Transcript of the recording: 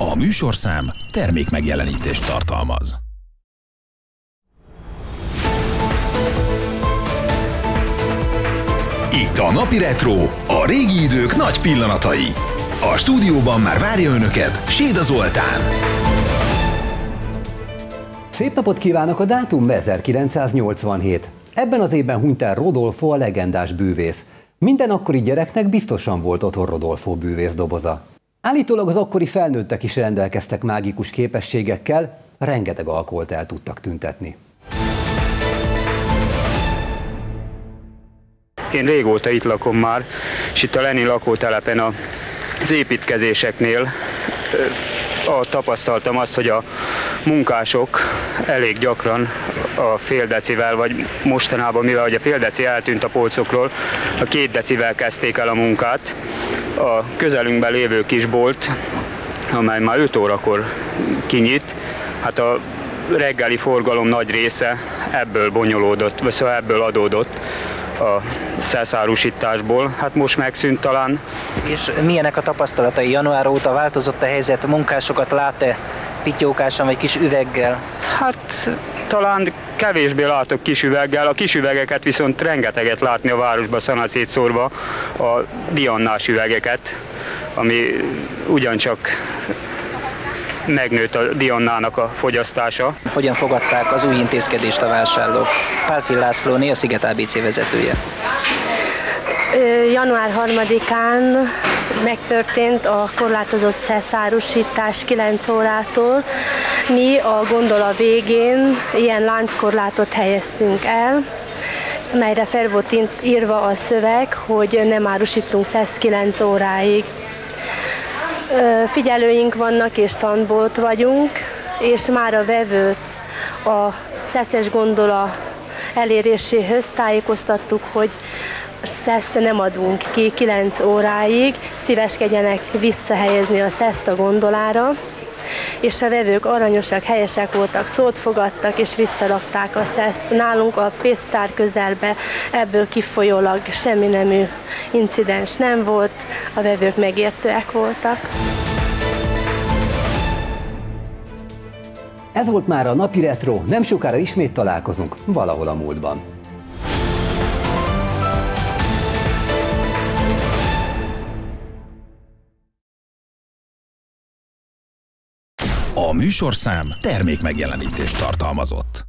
A műsorszám termék megjelenítést tartalmaz. Itt a Napi Retro, a régi idők nagy pillanatai. A stúdióban már várja Önöket Séda Zoltán. Szép napot kívánok a dátum 1987. Ebben az évben hunyt el Rodolfo a legendás bűvész. Minden akkori gyereknek biztosan volt otthon Rodolfo bűvész doboza. Állítólag az akkori felnőttek is rendelkeztek mágikus képességekkel, rengeteg alkoholt el tudtak tüntetni. Én régóta itt lakom már, és itt a Lenin lakótelepen az építkezéseknél tapasztaltam azt, hogy a munkások elég gyakran a fél decivel, vagy mostanában, mivel hogy a fél deci eltűnt a polcokról, a két decivel kezdték el a munkát. A közelünkben lévő kisbolt, amely már 5 órakor kinyit, hát a reggeli forgalom nagy része ebből bonyolódott, vagy szóval ebből adódott a szelszárusításból. Hát most megszűnt talán. És milyenek a tapasztalatai? Január óta változott a helyzet, munkásokat lát-e pityókásan vagy kis üveggel? Hát talán kevésbé látok kis üveggel, a kis üvegeket viszont rengeteget látni a városba szanacét szórva, a diannás üvegeket, ami ugyancsak megnőtt a Dionnának a fogyasztása. Hogyan fogadták az új intézkedést a vásárlók? Pálfil László, a Sziget ABC vezetője. Január 3-án megtörtént a korlátozott szeszárusítás 9 órától. Mi a gondola végén ilyen lánckorlátot helyeztünk el, melyre fel volt írva a szöveg, hogy nem árusítunk szeszt 9 óráig. Figyelőink vannak és tanbolt vagyunk, és már a vevőt a szeszes gondola eléréséhez tájékoztattuk, hogy szeszt nem adunk ki 9 óráig, szíveskedjenek visszahelyezni a szeszt a gondolára, és a vevők aranyosak, helyesek voltak, szót fogadtak és visszarakták a szeszt. Nálunk a pénztár közelbe ebből kifolyólag semmi nemű incidens nem volt, a vevők megértőek voltak. Ez volt már a napi retro, nem sokára ismét találkozunk valahol a múltban. A műsorszám termék megjelenítést tartalmazott.